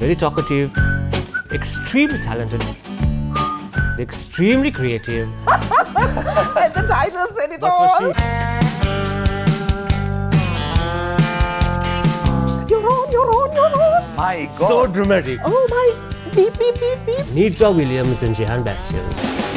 very talkative, extremely talented, extremely creative. And the title said it But all. You're on, you're on, you're on. My God. so dramatic. Oh my, beep, beep, beep, beep. Needra Williams and Jehan Bastian.